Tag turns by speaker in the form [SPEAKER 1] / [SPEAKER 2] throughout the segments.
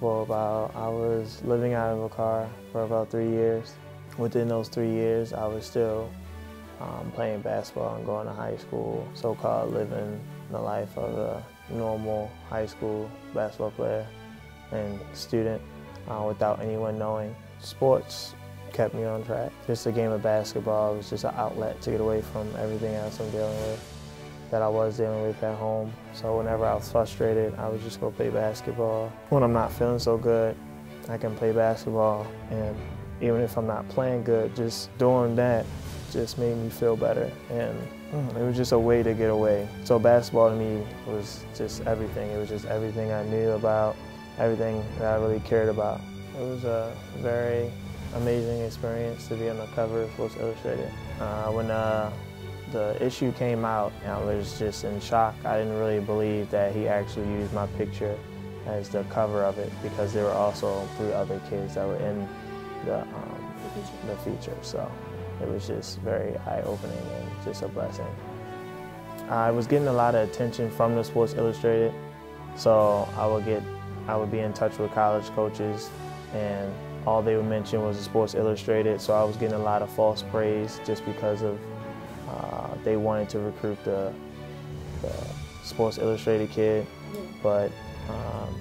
[SPEAKER 1] for about, I was living out of a car for about three years. Within those three years, I was still um, playing basketball and going to high school, so-called living the life of a normal high school basketball player and student uh, without anyone knowing. Sports kept me on track. Just a game of basketball was just an outlet to get away from everything else I'm dealing with that I was dealing with at home. So whenever I was frustrated, I would just go play basketball. When I'm not feeling so good, I can play basketball. And even if I'm not playing good, just doing that just made me feel better. And it was just a way to get away. So basketball to me was just everything. It was just everything I knew about, everything that I really cared about. It was a very amazing experience to be on the cover of Sports Illustrated. Uh, when uh, the issue came out, and I was just in shock. I didn't really believe that he actually used my picture as the cover of it because there were also three other kids that were in the, um, the feature. So it was just very eye-opening and just a blessing. I was getting a lot of attention from the Sports Illustrated, so I would get, I would be in touch with college coaches, and all they would mention was the Sports Illustrated. So I was getting a lot of false praise just because of uh, they wanted to recruit the, the Sports Illustrated kid, but um,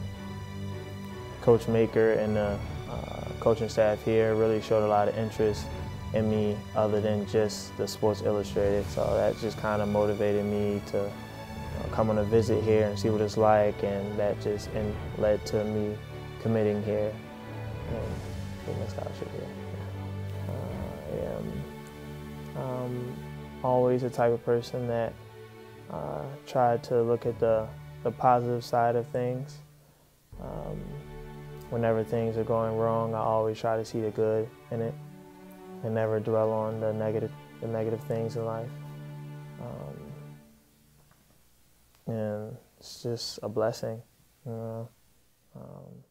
[SPEAKER 1] Coach Maker and the uh, coaching staff here really showed a lot of interest in me other than just the Sports Illustrated. So that just kind of motivated me to you know, come on a visit here and see what it's like, and that just and led to me committing here and getting a scholarship here. Uh, am um, always the type of person that uh, tried to look at the, the positive side of things. Um, whenever things are going wrong, I always try to see the good in it and never dwell on the negative, the negative things in life. Um, and it's just a blessing, you know. Um,